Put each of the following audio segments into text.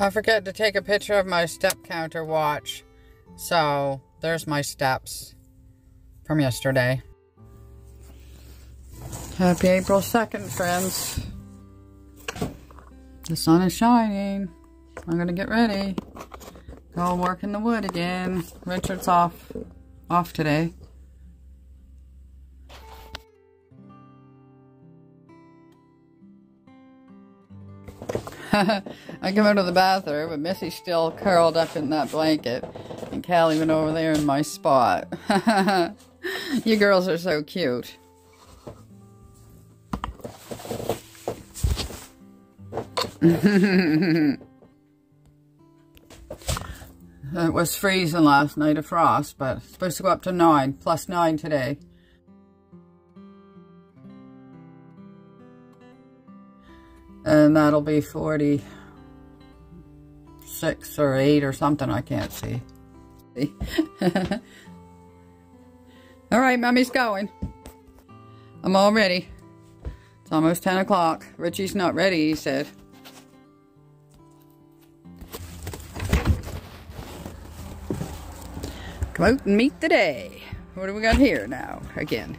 I forget to take a picture of my step counter watch. So there's my steps from yesterday. Happy April 2nd, friends. The sun is shining. I'm gonna get ready. Go work in the wood again. Richard's off off today. I come out of the bathroom, but Missy's still curled up in that blanket, and Callie went over there in my spot. you girls are so cute. it was freezing last night, a frost, but it's supposed to go up to 9, plus 9 today. And that'll be 46 or 8 or something, I can't see. all right, Mommy's going. I'm all ready. It's almost 10 o'clock. Richie's not ready, he said. Come out and meet the day. What do we got here now, again?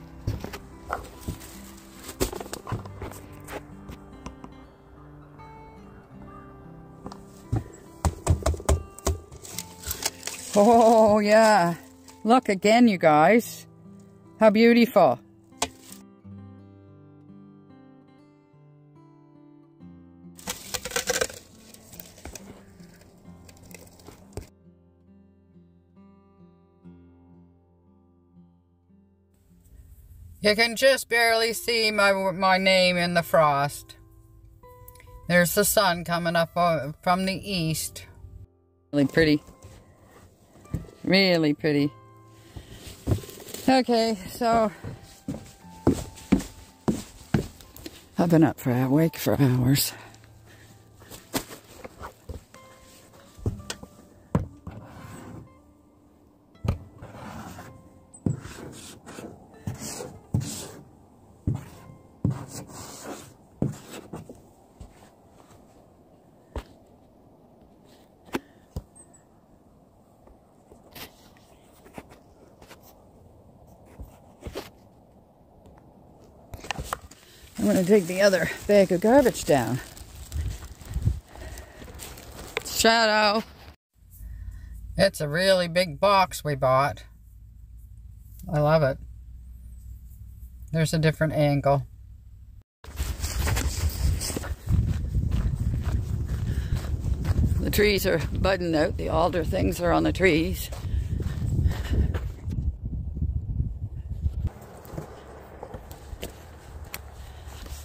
Oh, yeah. Look again, you guys. How beautiful. You can just barely see my, my name in the frost. There's the sun coming up uh, from the east. Really pretty. Really pretty. Okay, so I've been up for awake for hours. I'm going to dig the other bag of garbage down. Shadow. It's a really big box we bought. I love it. There's a different angle. The trees are budding out. The alder things are on the trees.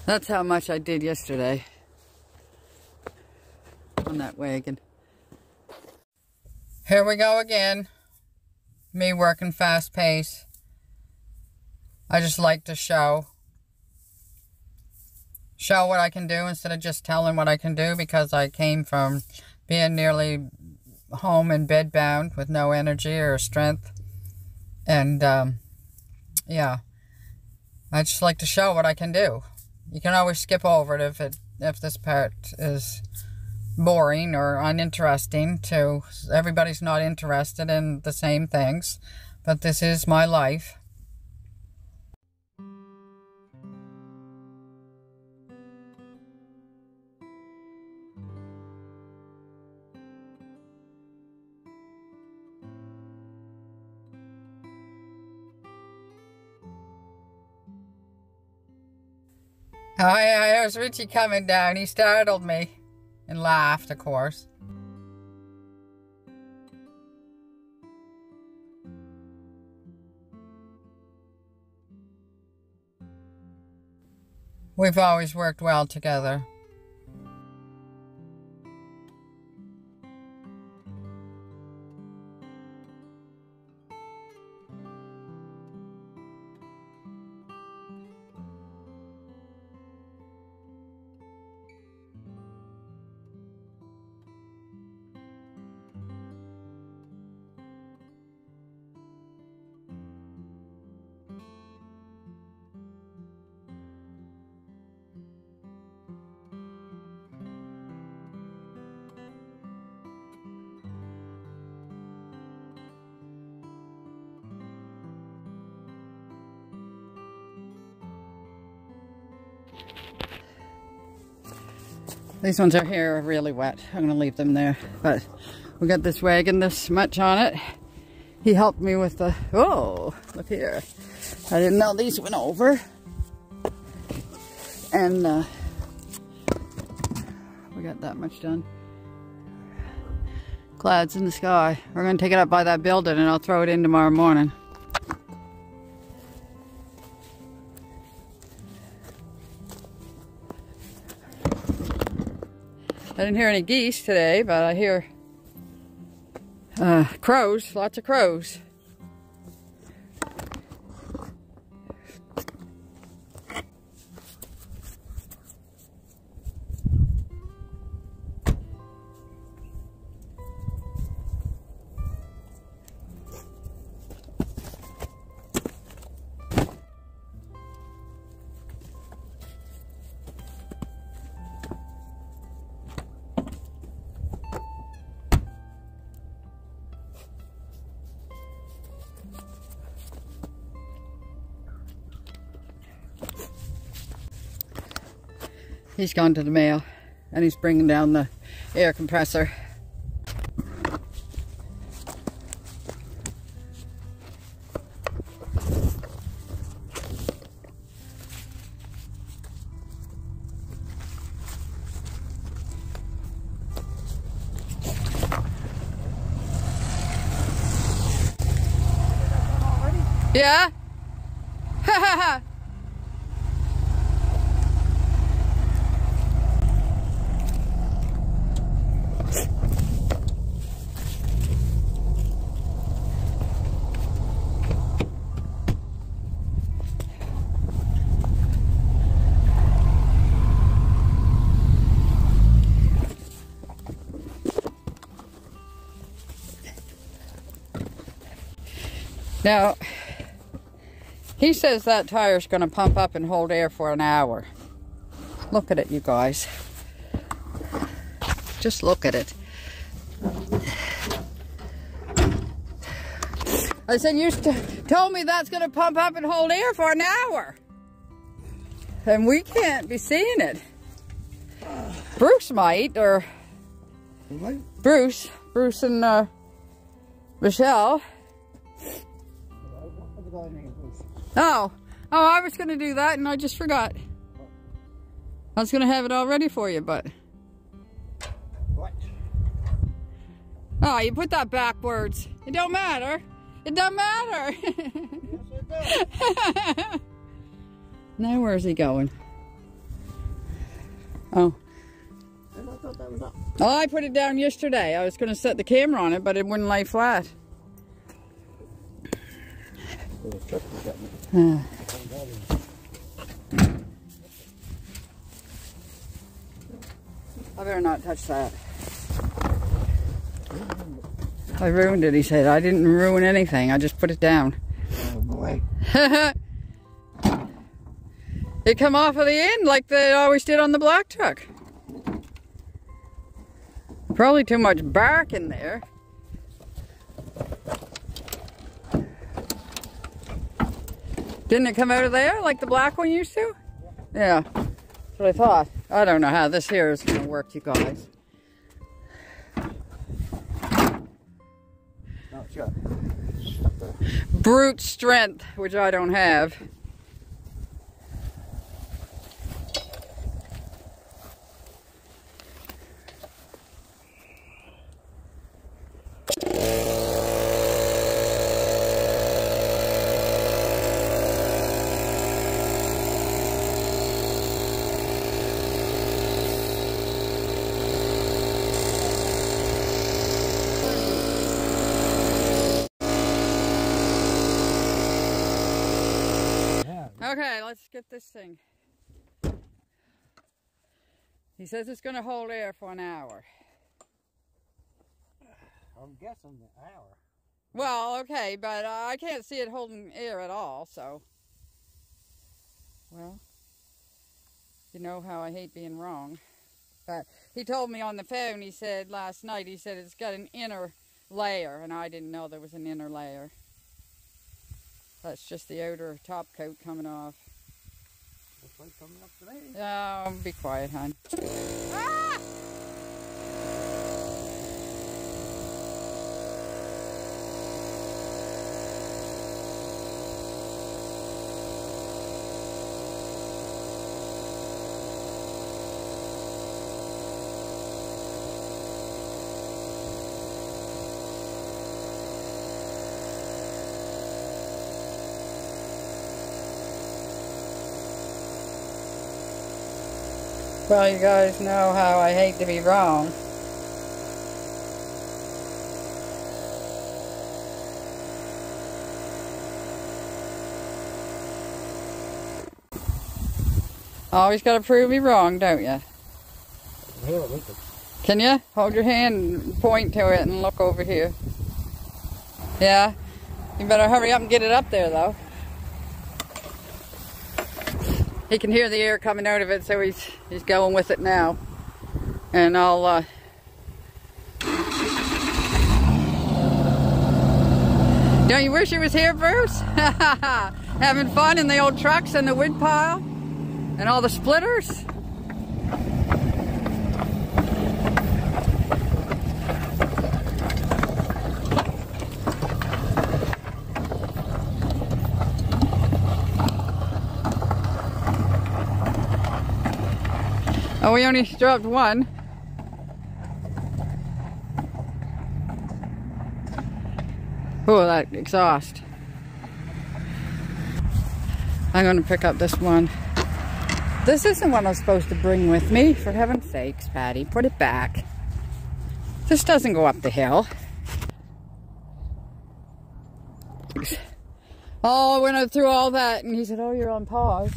That's how much I did yesterday on that wagon. Here we go again. Me working fast pace. I just like to show. Show what I can do instead of just telling what I can do because I came from being nearly home and bed bound with no energy or strength. And, um, yeah. I just like to show what I can do. You can always skip over it if it if this part is boring or uninteresting to everybody's not interested in the same things. But this is my life. Oh yeah, there's Richie coming down. He startled me and laughed, of course. We've always worked well together. These ones are here really wet. I'm going to leave them there. But we got this wagon this much on it. He helped me with the... Oh, look here. I didn't know these went over. And uh, we got that much done. Clouds in the sky. We're going to take it up by that building and I'll throw it in tomorrow morning. Didn't hear any geese today, but I hear uh, crows, lots of crows. He's gone to the mail and he's bringing down the air compressor. Now, he says that tire's going to pump up and hold air for an hour. Look at it, you guys. Just look at it. I said, you told me that's going to pump up and hold air for an hour. And we can't be seeing it. Bruce might, or Bruce, Bruce and uh, Michelle. Oh, oh, I was going to do that and I just forgot. I was going to have it all ready for you, but. What? Oh, you put that backwards. It don't matter. It don't matter. Yes, it does. now where's he going? Oh. I thought that was up. Oh, I put it down yesterday. I was going to set the camera on it, but it wouldn't lay flat. I better not touch that. I ruined it, he said. I didn't ruin anything. I just put it down. Oh boy. it come off of the end like they always did on the black truck. Probably too much bark in there. Didn't it come out of there like the black one used to? Yeah, that's what I thought. I don't know how this here is going to work, you guys. Brute strength, which I don't have. Yeah. Okay, let's get this thing. He says it's going to hold air for an hour. I'm guessing the hour. Well, okay, but uh, I can't see it holding air at all, so. Well, you know how I hate being wrong. But he told me on the phone, he said last night, he said it's got an inner layer, and I didn't know there was an inner layer. That's just the outer top coat coming off. Looks like coming up today. Oh, be quiet, hon. Ah! Well, you guys know how I hate to be wrong. Always got to prove me wrong, don't you? Can you? Hold your hand and point to it and look over here. Yeah? You better hurry up and get it up there, though. He can hear the air coming out of it, so he's he's going with it now. And I'll, uh... Don't you wish you was here, Bruce? Having fun in the old trucks and the wood pile? And all the splitters? Oh, we only dropped one. Oh, that exhaust. I'm going to pick up this one. This isn't what I'm supposed to bring with me. For heaven's sakes, Patty, put it back. This doesn't go up the hill. Oh, I went through all that and he said, oh, you're on pause.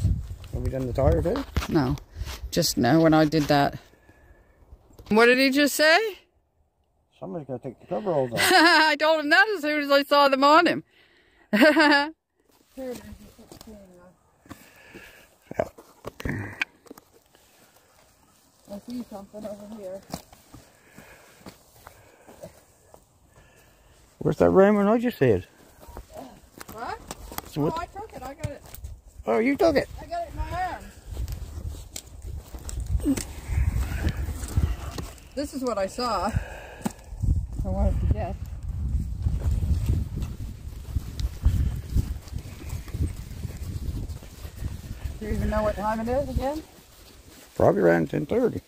Have we done the tire too? No, just now when I did that. What did he just say? Somebody's going to take the coveralls off. I told him that as soon as I saw them on him. Here it is. I see something over here. Where's that ramen I just said? What? So Oh. I took it. I got it. Oh, you took it. I got it in my arm. This is what I saw. I wanted to get. Do you even know what time it is again? Probably around 10.30.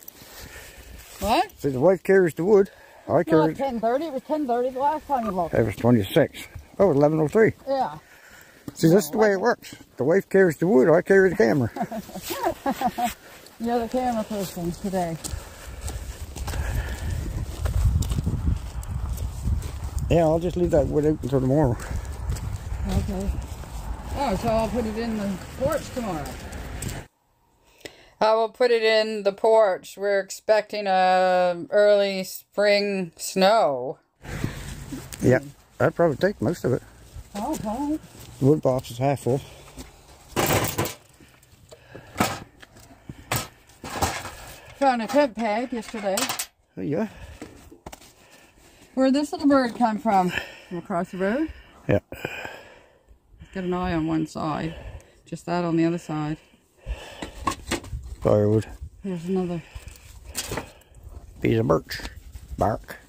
What? See, the wife carries the wood. I Not carried, ten thirty. It was ten thirty the last time you looked. it was 26. Oh, 11.03. Yeah. See, that's the way it works. The wife carries the wood, I carry the camera. You're the camera person today. Yeah, I'll just leave that wood open until tomorrow. Okay. Oh, so I'll put it in the porch tomorrow. I will put it in the porch. We're expecting a early spring snow. Yeah, that'd probably take most of it. Okay. The wood box is half full. Found a tent peg yesterday. Oh, yeah. Where'd this little bird come from? From across the road? Yeah. Got an eye on one side. Just that on the other side. Firewood. Here's another. Piece of birch. Bark.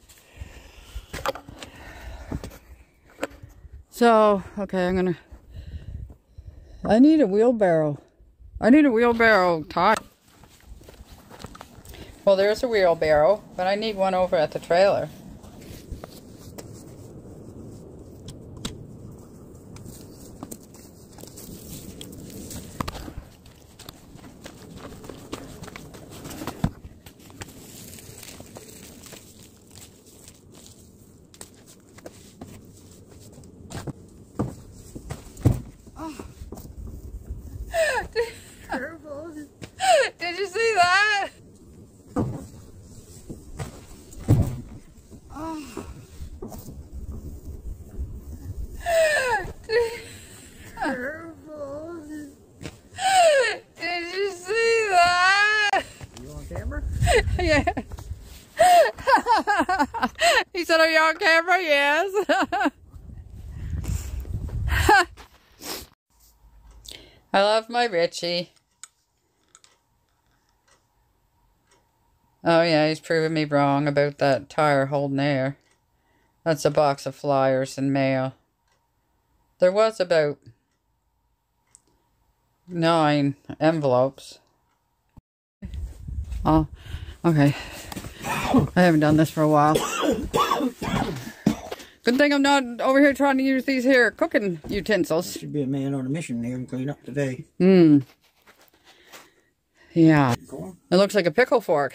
So, okay, I'm gonna. I need a wheelbarrow. I need a wheelbarrow tie. Well, there's a wheelbarrow, but I need one over at the trailer. Did you see that? Oh. Did you see that? You on camera? Yeah. he camera? Yes. I love my Richie. Oh, yeah, he's proving me wrong about that tire holding air. That's a box of flyers and mail. There was about nine envelopes. Oh, okay. I haven't done this for a while. Good thing I'm not over here trying to use these here cooking utensils. Should be a man on a mission here and clean up today. Hmm. Yeah. It looks like a pickle fork.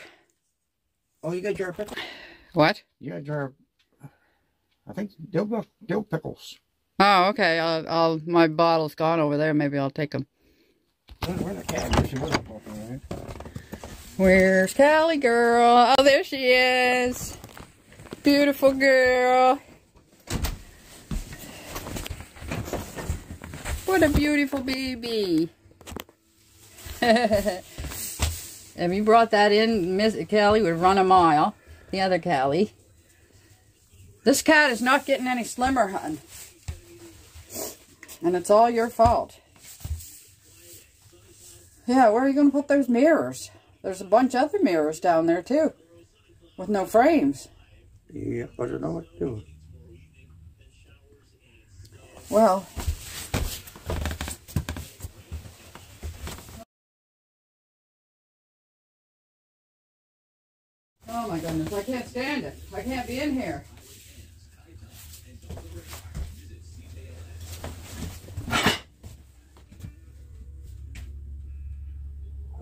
Oh, you got jar of pickles? What? You got jar of, I think, dill, dill pickles. Oh, okay. I'll, I'll, my bottle's gone over there. Maybe I'll take them. Where, where the cat? She wasn't popping around. Where's Callie girl? Oh, there she is. Beautiful girl. What a beautiful baby. if you brought that in, Miss Callie would run a mile. The other Callie. This cat is not getting any slimmer, hun. And it's all your fault. Yeah, where are you going to put those mirrors? There's a bunch of other mirrors down there, too. With no frames. Yeah, I don't know what to do. Well. Oh my goodness, I can't stand it. I can't be in here. I've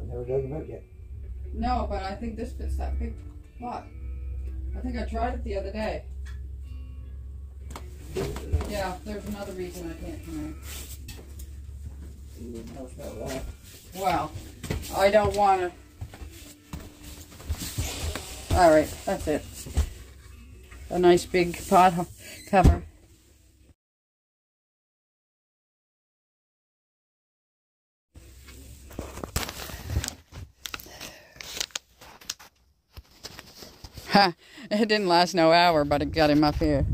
never dug them out yet. No, but I think this fits that big pot. I think I tried it the other day. Yeah, there's another reason I can't come in. Well, I don't want to. All right, that's it. A nice big pot cover. It didn't last no hour, but it got him up here.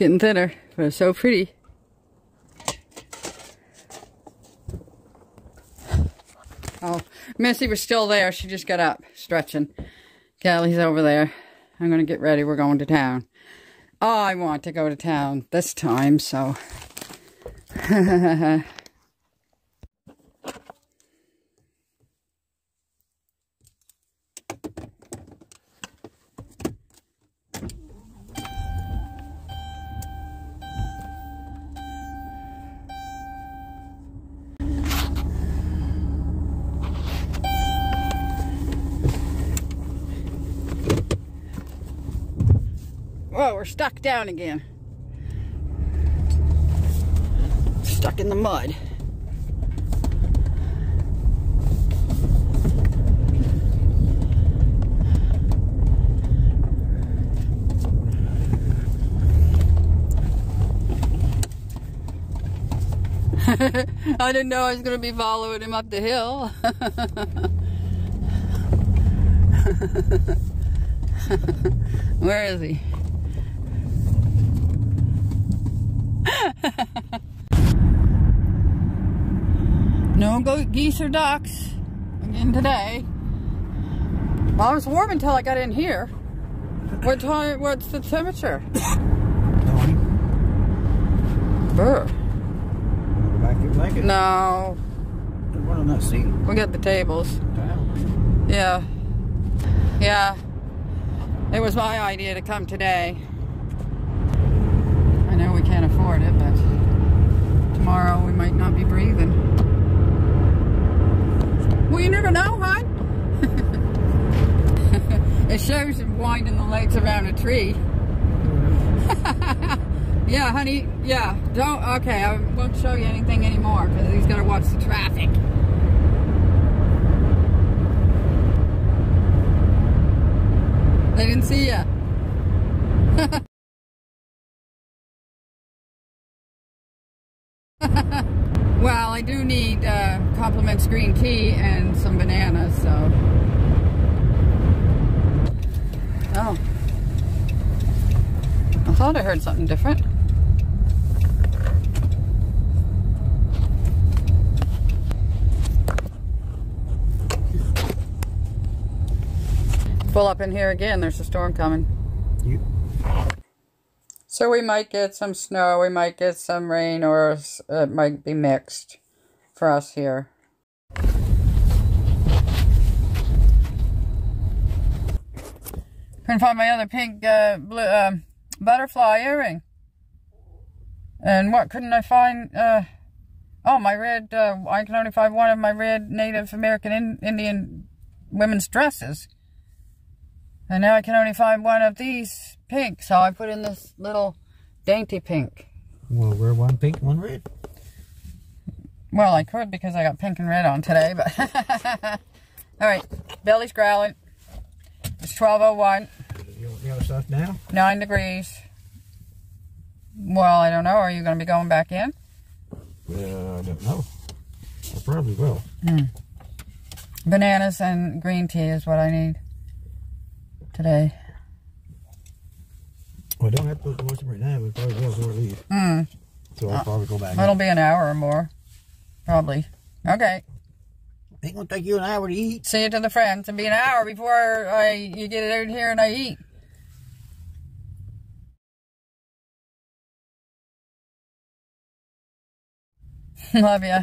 Getting thinner, but it's so pretty. Oh, Missy was still there. She just got up, stretching. Kelly's over there. I'm going to get ready. We're going to town. Oh, I want to go to town this time, so. Down again. Stuck in the mud. I didn't know I was going to be following him up the hill. Where is he? No go geese or ducks again today. Well, it was warm until I got in here. What time? What's the temperature? Nine. Brr. Go back your blanket. No, There's one on that seat. we got the tables. Yeah, yeah. It was my idea to come today. I know we can't afford it, but tomorrow we might not be breathing. Well, you never know, hon. it shows him winding the legs around a tree. yeah, honey. Yeah. Don't. Okay, I won't show you anything anymore because he's got to watch the traffic. They didn't see ya. green tea and some bananas, so. Oh. I thought I heard something different. Pull up in here again. There's a storm coming. Yep. So we might get some snow, we might get some rain, or it might be mixed for us here. Couldn't find my other pink uh, blue, um, butterfly earring. And what couldn't I find? Uh, oh, my red. Uh, I can only find one of my red Native American in, Indian women's dresses. And now I can only find one of these pink, so I put in this little dainty pink. Well, wear one pink, one red. Well, I could because I got pink and red on today, but... All right, belly's growling. It's 12.01, You want the other stuff now? 9 degrees. Well, I don't know. Are you going to be going back in? Uh, I don't know. I probably will. Bananas and green tea is what I need today. Well, I don't have to put the wash right now. We probably will before I leave. Hmm. So I'll probably go back. It'll be an hour or more. Probably. Okay. Ain't gonna take you an hour to eat. See you to the friends. It'll be an hour before I you get it out here and I eat. Love ya.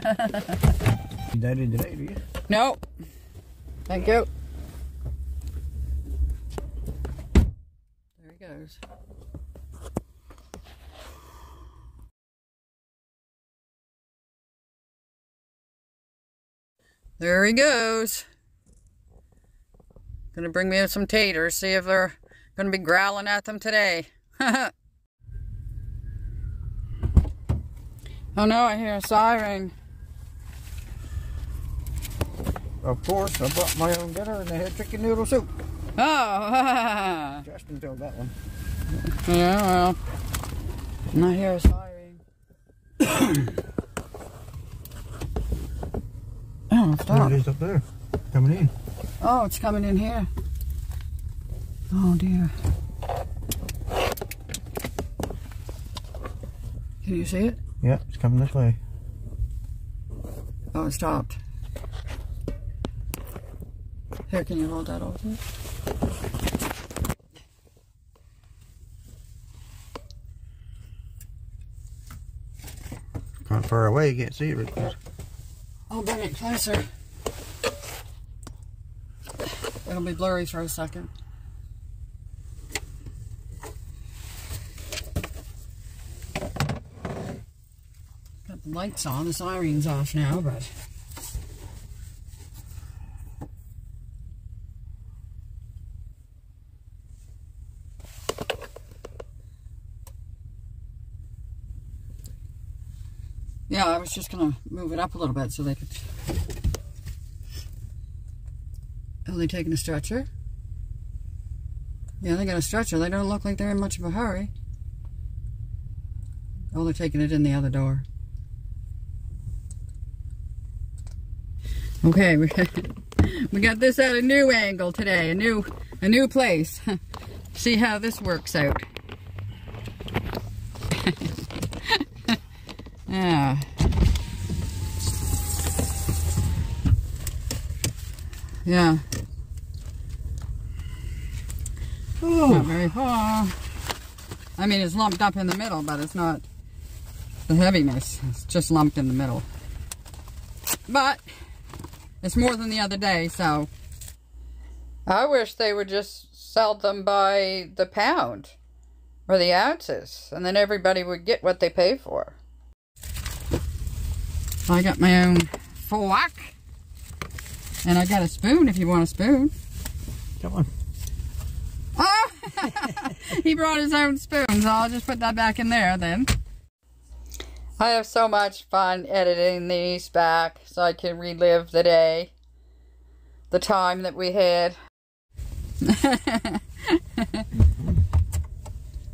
You that in today, do you? nope. Thank you. There he goes. There he goes. Gonna bring me some taters, see if they're gonna be growling at them today. oh no, I hear a siren. Of course, I brought my own dinner and they had chicken noodle soup. Oh, Justin told that one. yeah, well, and I hear a siren. oh, stop. it is up there. Coming in. Oh, it's coming in here. Oh dear. Can you see it? Yeah, it's coming this way. Oh, it stopped. Here, can you hold that over? Kind of far away, you can't see it. I'll bring it closer. It'll be blurry for a second. Lights on, the siren's off now, but. Yeah, I was just gonna move it up a little bit so they could. Oh, they taking a stretcher? Yeah, they got a stretcher. They don't look like they're in much of a hurry. Oh, they're taking it in the other door. Okay, we we got this at a new angle today, a new a new place. See how this works out. yeah. Yeah. Not Oh, very far. I mean, it's lumped up in the middle, but it's not the heaviness. It's just lumped in the middle. But it's more than the other day, so. I wish they would just sell them by the pound or the ounces, and then everybody would get what they pay for. I got my own fork, and I got a spoon if you want a spoon. come on. Oh! he brought his own spoon, so I'll just put that back in there then. I have so much fun editing these back so I can relive the day, the time that we had.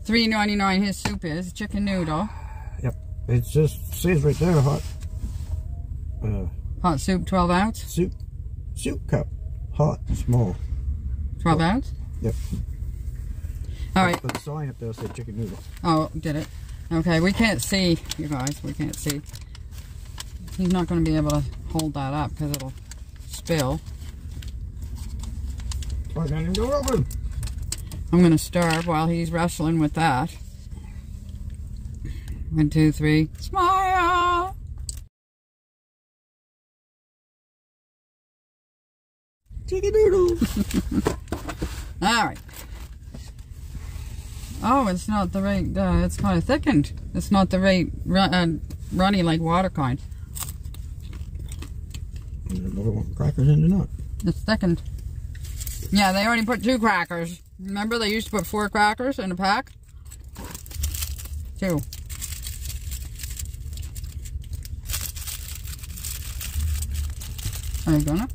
Three ninety nine. His soup is chicken noodle, Yep. It just says right there, hot uh, hot soup, twelve ounce, soup, soup cup, hot, small. twelve ounce. Yep. All right. But the sign up there said chicken noodle. Oh, did it? Okay, we can't see, you guys. We can't see. He's not going to be able to hold that up because it'll spill. I can't go open. I'm gonna starve while he's wrestling with that. One, two, three. Smile! Chicky doodle. Alright. Oh, it's not the right, uh, it's kind of thickened. It's not the right ru- uh, runny like water kind. Another one. Crackers in the nut. It's thickened. Yeah, they already put two crackers. Remember they used to put four crackers in a pack? Two. Are you gonna?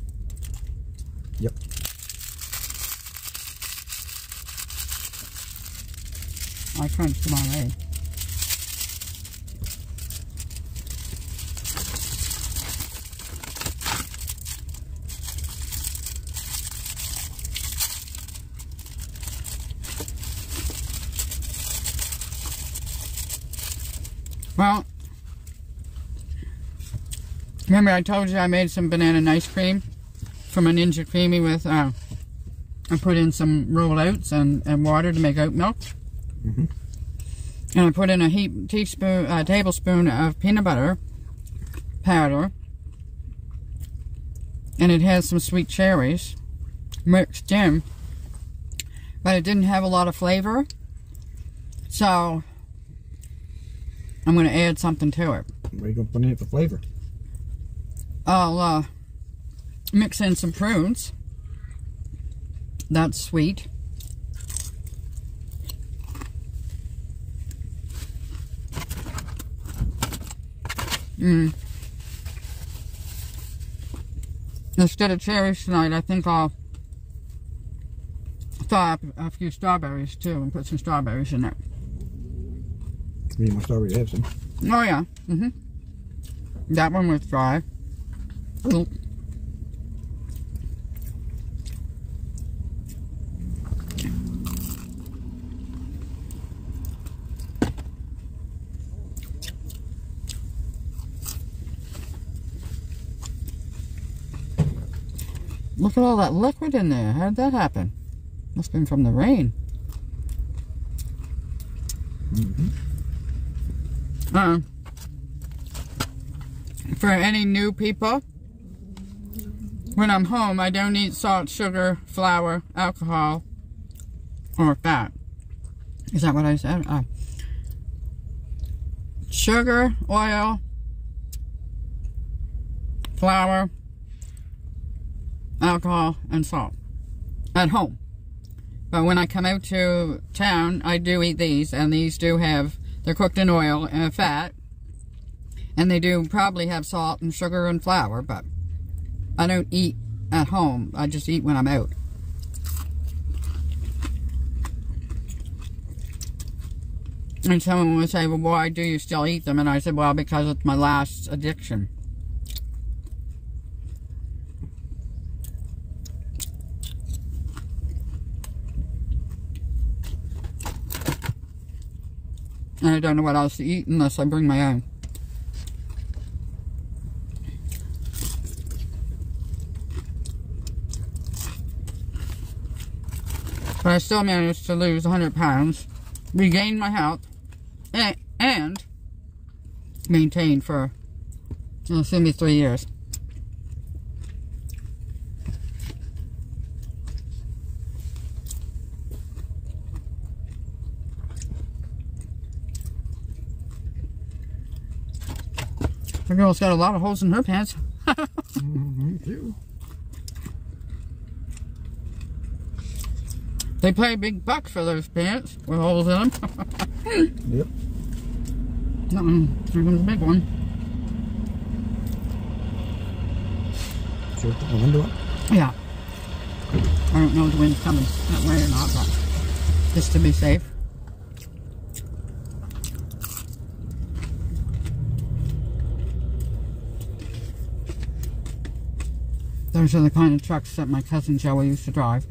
Crunched them already. Well, remember I told you I made some banana ice cream from a Ninja Creami with, uh, I put in some roll outs and, and water to make oat milk. Mhm. And I put in a heap, teaspoon, uh, tablespoon of peanut butter powder. And it has some sweet cherries mixed in. But it didn't have a lot of flavor. So, I'm going to add something to it. What are you gonna put in it for flavor? I'll uh, mix in some prunes. That's sweet. Mm. Instead of cherries tonight, I think I'll thaw up a few strawberries too and put some strawberries in it. Me must already have some. Oh yeah. Mm-hmm. That one was dry. Look at all that liquid in there. How did that happen? Must have been from the rain. Mm-hmm. Uh, for any new people, when I'm home, I don't eat salt, sugar, flour, alcohol, or fat. Is that what I said? Uh, sugar, oil, flour, alcohol, and salt at home. But when I come out to town, I do eat these, and these do have, they're cooked in oil and fat, and they do probably have salt and sugar and flour, but I don't eat at home. I just eat when I'm out. And someone would say, well, why do you still eat them? And I said, well, because it's my last addiction. And I don't know what else to eat unless I bring my own. But I still managed to lose 100 pounds, regain my health, and, maintain for, it's be three years. The girl's got a lot of holes in her pants. Mm-hmm. too. They pay big bucks for those pants with holes in them. Yep. Uh-uh. Here comes a big one. Should I put the window up? Yeah. I don't know if the wind's coming that way or not, but just to be safe. Those are the kind of trucks that my cousin Joey used to drive.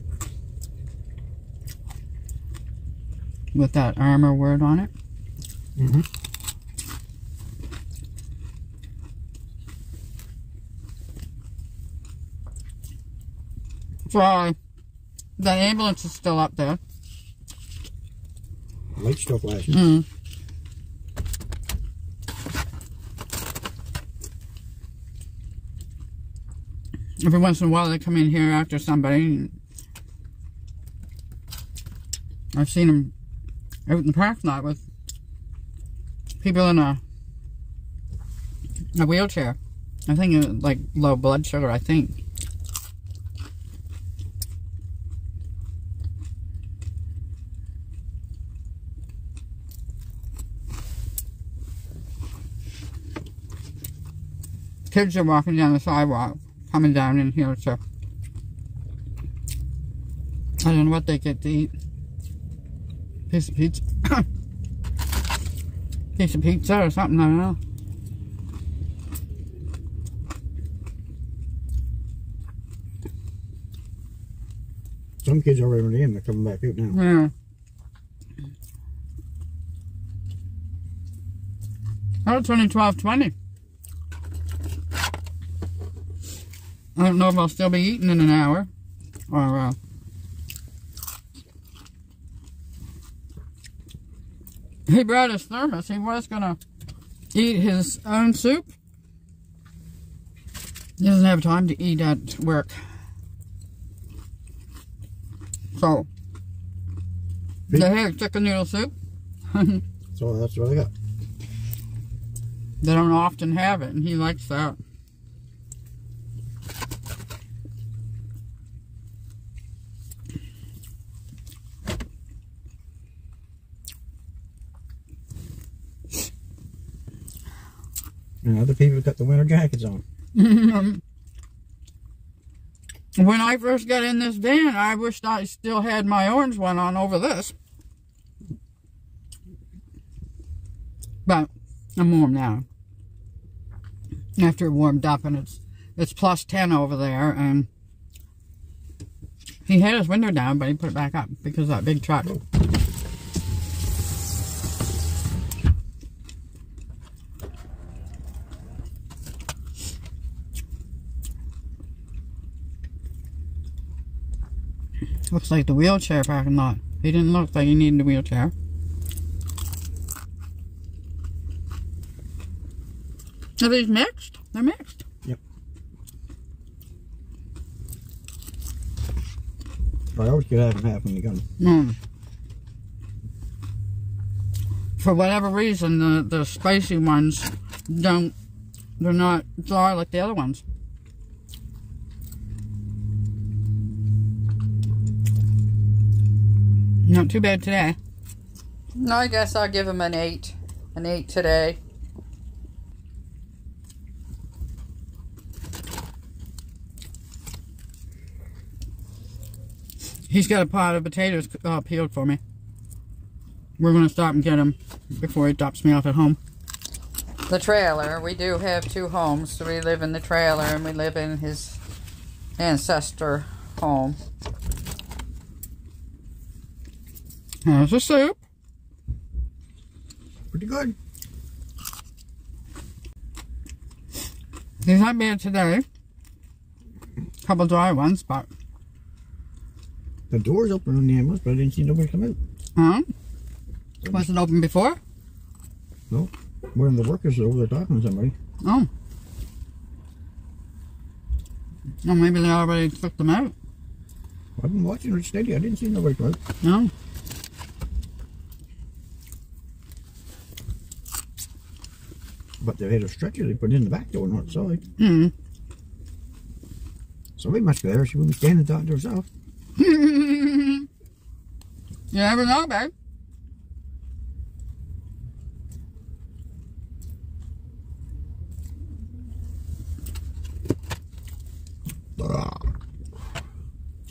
With that Armour word on it. Mm-hmm. Fly. The ambulance is still up there. Light still flashing. Mm. Every once in a while, they come in here after somebody. I've seen them out in the parking lot with people in a a wheelchair. I think it was like low blood sugar. I think. Kids are walking down the sidewalk, coming down in here, so I don't know what they get to eat. Piece of pizza. Piece of pizza or something, I don't know. Some kids are already in, they're coming back out now. Yeah. Oh, 2012 20. I don't know if I'll still be eating in an hour, or uh, he brought his thermos. He was gonna eat his own soup. He doesn't have time to eat at work, so the here chicken noodle soup. So that's what I got. They don't often have it, and he likes that. And other people got the winter jackets on. when I first got in this van, I wished I still had my orange one on over this. But I'm warm now. After it warmed up, and it's it's plus 10 over there, and he had his window down, but he put it back up because that big truck. Looks like the wheelchair parking lot. He didn't look like he needed a wheelchair. Are these mixed? They're mixed. Yep. I always get half and half when you them. Mm. For whatever reason, the, the spicy ones don't, they're not dry like the other ones. Not too bad today. No, I guess I'll give him an 8. An 8 today. He's got a pot of potatoes uh, peeled for me. We're going to stop and get him before he drops me off at home. The trailer. We do have two homes. So we live in the trailer and we live in his ancestor home. There's a soup. Pretty good. These aren't bad today. A Couple dry ones, but The door's open on the ambulance, but I didn't see nobody come out. huh? Was it open before? No. One of the workers over there talking to somebody. Oh. Well, maybe they already took them out. I've been watching it steady. I didn't see nobody come out. No. But they had a stretcher they put in the back door and outside. Hmm. Somebody must be there. She wouldn't be standing talking to herself. you never know, babe.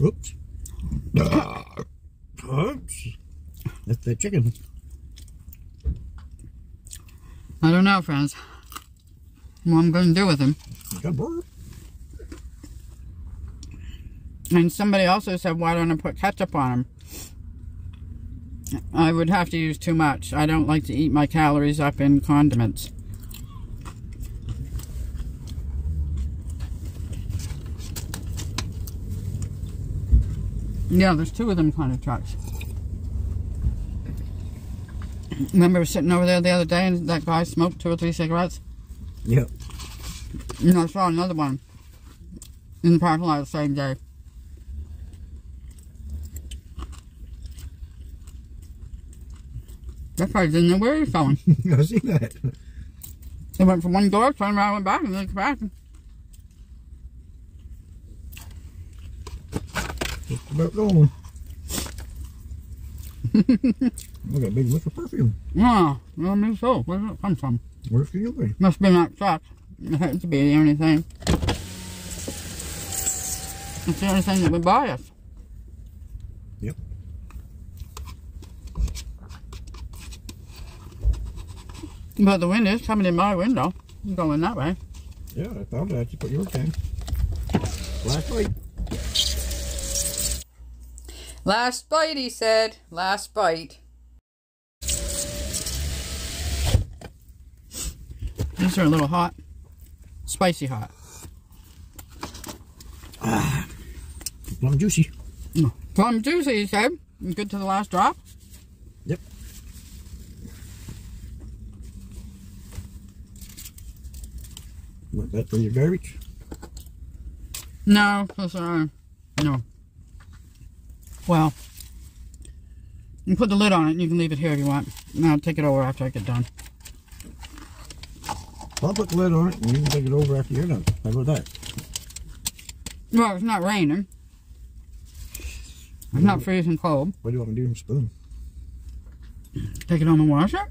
Oops. Oops. That's the chicken. I don't know, friends. What I'm going to do with him. Bird. And somebody also said, why don't I put ketchup on them? I would have to use too much. I don't like to eat my calories up in condiments. Yeah, there's two of them kind of trucks. Remember sitting over there the other day and that guy smoked two or three cigarettes? Yep. And I saw another one in the parking lot the same day. That guy didn't know where he was going. I see that. They went from one door, turned around, went back, and then came back. Just about going. I got a big whiff of perfume. Yeah, I mean so. Where did it come from? Where Where's the be? Must have been that truck. It had to be the only thing. It's the only thing that would buy us. Yep. But the wind is coming in my window. I'm going that way. Yeah, I found that. You put your tank. Last night. Last bite, he said. Last bite. These are a little hot. Spicy hot. Plum juicy. Plum juicy, he said. Good to the last drop. Yep. Want that for your garbage? No, because uh, no. Well, you can put the lid on it and you can leave it here if you want. I'll take it over after I get done. I'll put the lid on it and you can take it over after you're done. How about that? Well, it's not raining. It's not freezing cold. What do you want me to do with a spoon? Take it home and wash it.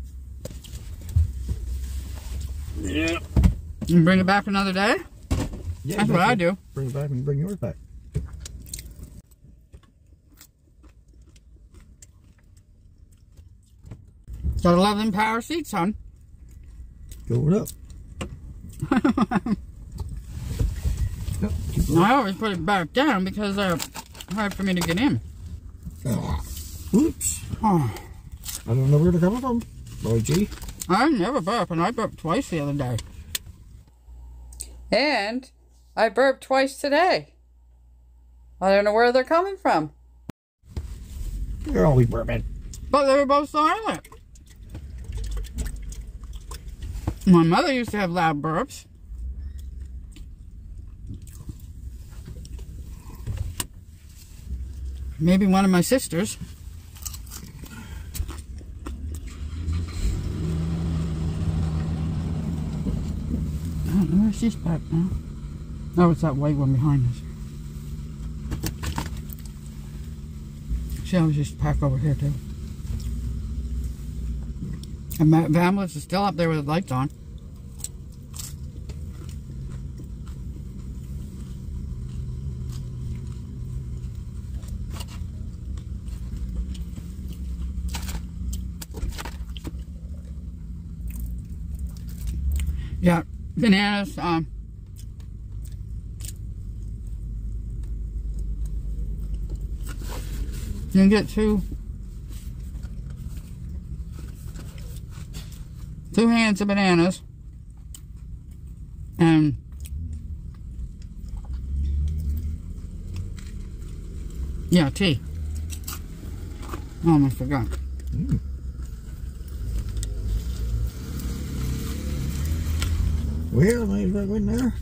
Yeah. And bring it back another day. Yeah, That's what I do. Bring it back and bring yours back. Gotta love them power seats, son. Going up. Yep, keep I always put it back down because they're hard for me to get in. Oh. Oops. Oh, I don't know where they're coming from. Boy, gee. I never burp, and I burped twice the other day. And I burped twice today. I don't know where they're coming from. They're always burping. But they were both silent. My mother used to have loud burps. Maybe one of my sisters. I don't know where she's back now. No, it's that white one behind us. She always used to park over here too. And the ambulance is still up there with the lights on. Yeah, bananas. Um, you can get two hands of bananas and yeah, tea. Oh, I almost forgot. Well, might as well go.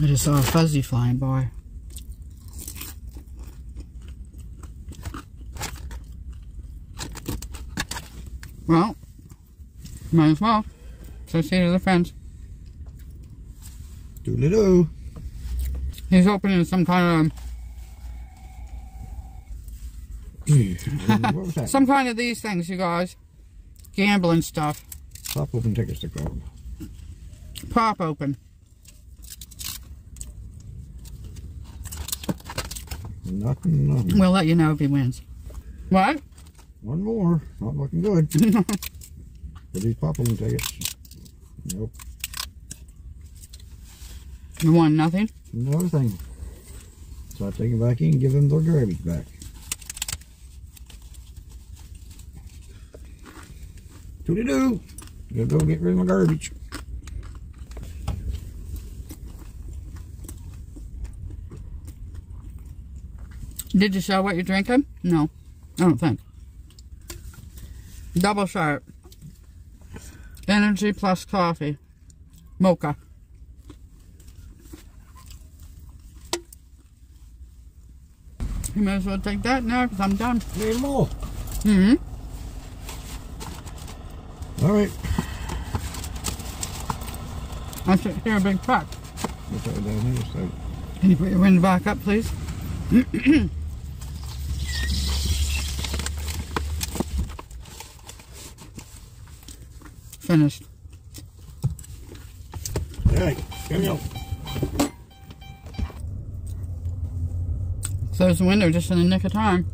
I just saw a fuzzy flying by. Well, might as well. So see to the fence. Doodle-doo. He's opening some kind of some kind of these things, you guys. Gambling stuff. Pop open tickets to go. Pop open. Nothing, nothing. We'll let you know if he wins. What? One more. Not looking good. For these pop open tickets. Nope. You won nothing? Another thing. So I take it back in and give them their garbage back. Toodle doo. Gotta go get rid of my garbage. Did you show what you're drinking? No, I don't think. Double sharp. Energy plus coffee. Mocha. You might as well take that now because I'm done. Need more. Mm-hmm. All right. I should hear a big truck. Let's have it down here. So, Can you put your window back up, please? Finished. all right. Come on. Close the window just in the nick of time.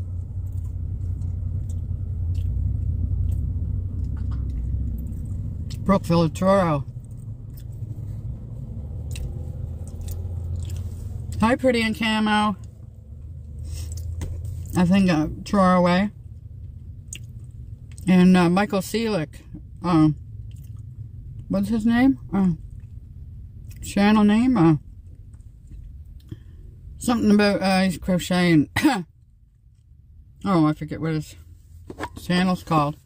Brookville Toro. Hi, pretty in camo. I think uh, Truro way. And uh, Michael Seelick. Um, what's his name? Uh, channel name? Uh, Something about uh, he's crocheting. oh, I forget what his channel's called.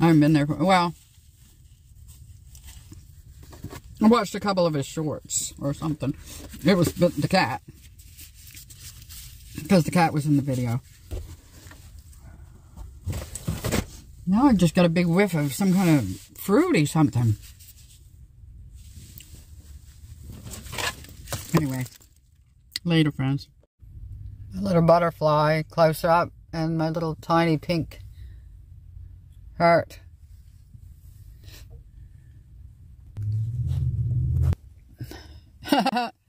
I haven't been there for well. I watched a couple of his shorts or something. It was the the cat because the cat was in the video. Now I just got a big whiff of some kind of fruity something. Anyway. Later, friends. A little butterfly close up and my little tiny pink heart.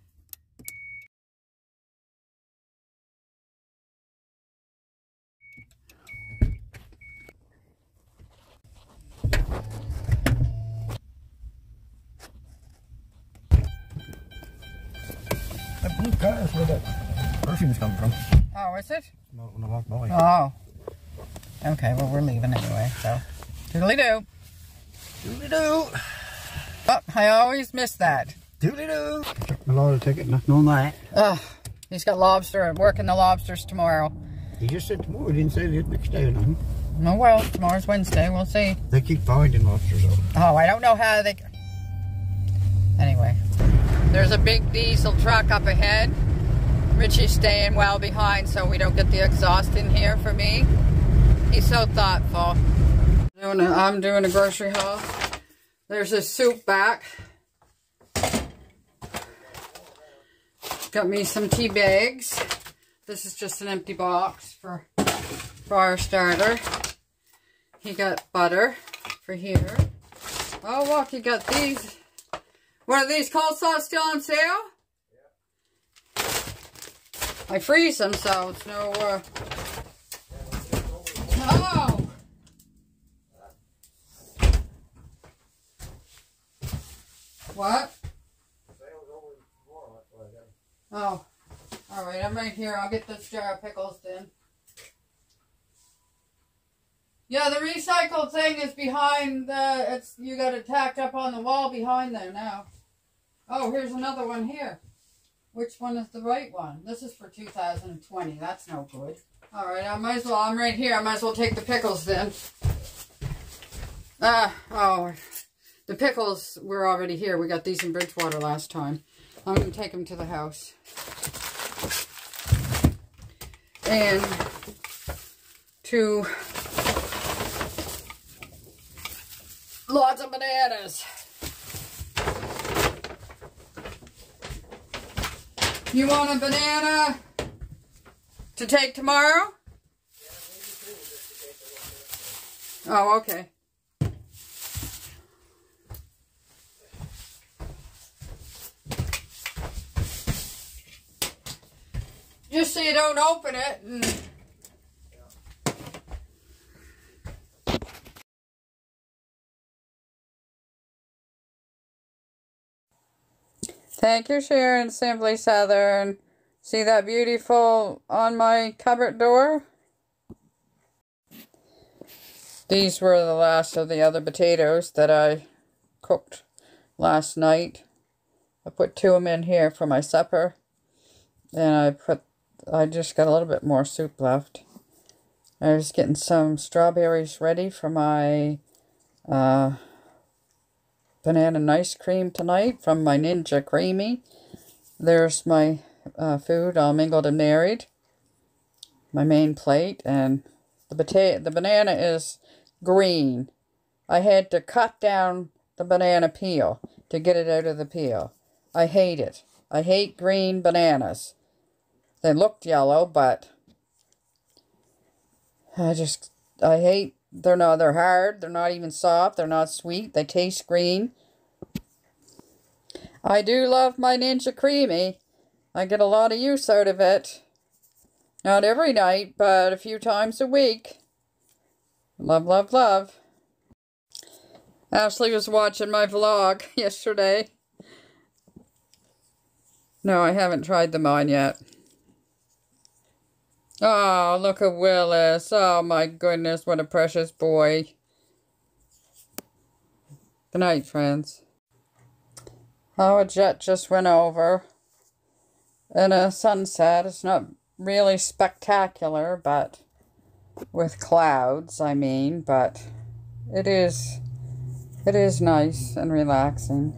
Is it? Not I walk by. Oh. Okay, well, we're leaving anyway, so. Doodly doo. Doodly doo. Oh, I always miss that. Doodly doo. Took my lottery ticket, not knowing that. Ugh. He's got lobster, working the lobsters tomorrow. He just said tomorrow. He didn't say the next day or nothing. Oh, well, tomorrow's Wednesday. We'll see. They keep finding lobsters though. Oh, I don't know how they. Anyway, there's a big diesel truck up ahead. Richie's staying well behind so we don't get the exhaust in here for me. He's so thoughtful. Doing a, I'm doing a grocery haul. There's a soup back. Got me some tea bags. This is just an empty box for for our starter. He got butter for here. Oh, look, you got these. What are these coleslaw still on sale? I freeze them, so it's no, uh... Oh! What? Oh. Alright, I'm right here. I'll get this jar of pickles then. Yeah, the recycled thing is behind the, it's, you got it tacked up on the wall behind there now. Oh, here's another one here. Which one is the right one? This is for 2020. That's no good. All right, I might as well, I'm right here. I might as well take the pickles then. Ah, oh, the pickles were already here. We got these in Bridgewater last time. I'm going to take them to the house. And to lots of bananas. You want a banana to take tomorrow? Oh, okay. Just so you don't open it Thank you, Sharon Simply Southern. See that beautiful on my cupboard door? These were the last of the other potatoes that I cooked last night. I put two of them in here for my supper. Then I put I just got a little bit more soup left. I was getting some strawberries ready for my uh, banana ice cream tonight from my Ninja Creami. There's my uh, food all mingled and married. My main plate and the potato. The banana is green. I had to cut down the banana peel to get it out of the peel. I hate it. I hate green bananas. They looked yellow, but I just I hate they're not they're hard, they're not even soft, they're not sweet, they taste green. I do love my Ninja Creami. I get a lot of use out of it. Not every night, but a few times a week. Love, love, love. Ashley was watching my vlog yesterday. No, I haven't tried them on yet. Oh, look at Willis. Oh, my goodness, what a precious boy. Good night, friends. Oh, a jet just went over. And a sunset. It's not really spectacular, but with clouds, I mean, but it is it is nice and relaxing.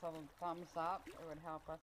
Us thumbs up, it would help us